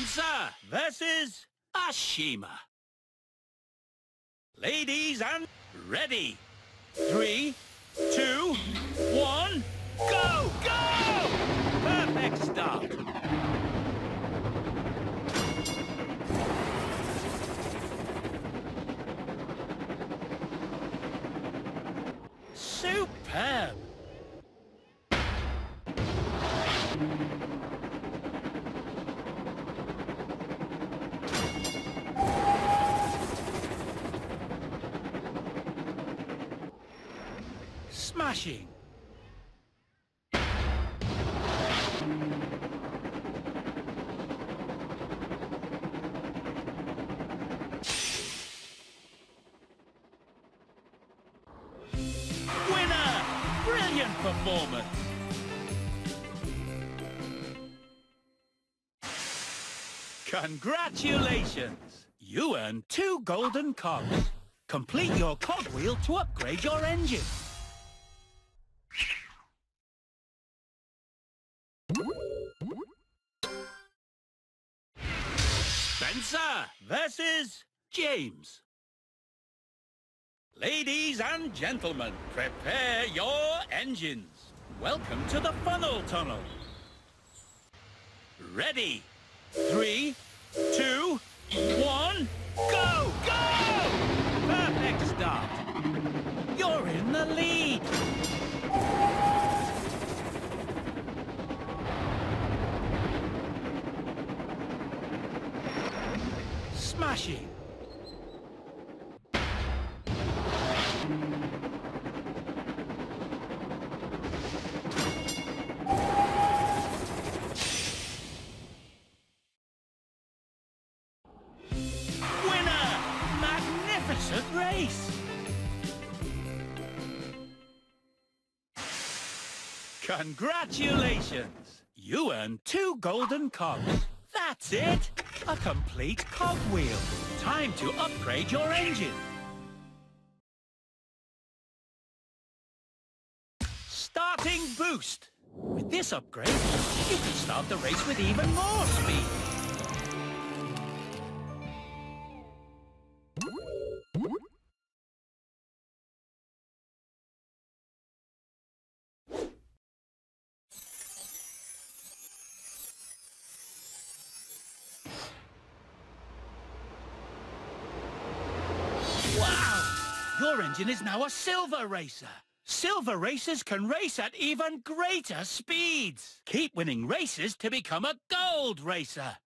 Spencer versus Ashima. Ladies and ready. Three, two, one, go, go! Perfect start. Superb. Smashing. Winner! Brilliant performance! Congratulations! You earned two golden cogs. Complete your cogwheel to upgrade your engine. Versus James. Ladies and gentlemen, prepare your engines. Welcome to the funnel tunnel. Ready? Three, two, one, go, go! Perfect start. You're in the lead. Smashing. Race! Congratulations! You earned two golden cogs. That's it! A complete cogwheel. Time to upgrade your engine. Starting boost. With this upgrade, you can start the race with even more speed. Wow! Your engine is now a silver racer. Silver racers can race at even greater speeds. Keep winning races to become a gold racer.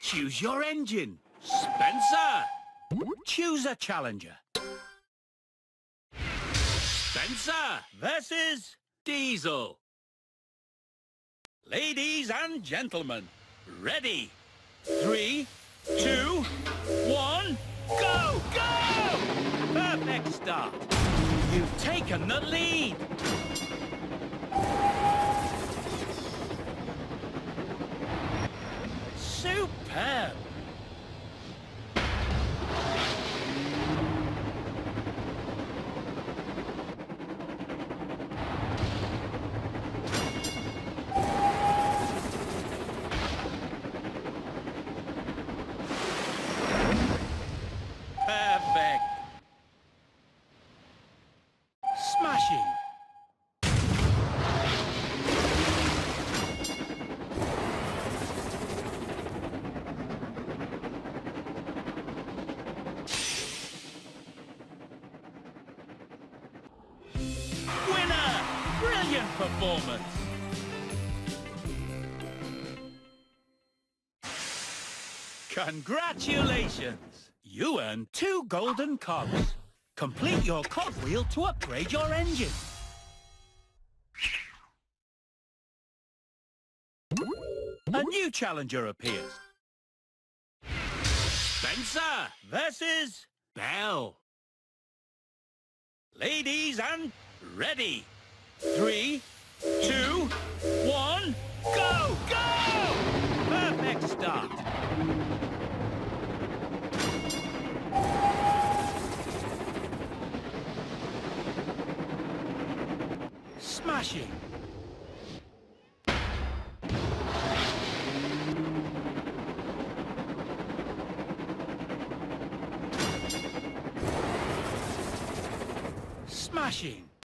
Choose your engine. Spencer! Choose a challenger. Spencer versus Diesel. Ladies and gentlemen, ready? Three, two, one, go, go! Perfect start. You've taken the lead. Superb. Performance! Congratulations! You earned two golden cogs. Complete your cogwheel to upgrade your engine. A new challenger appears. Spencer versus Belle. Ladies and ready. Three, Smashing! Smashing!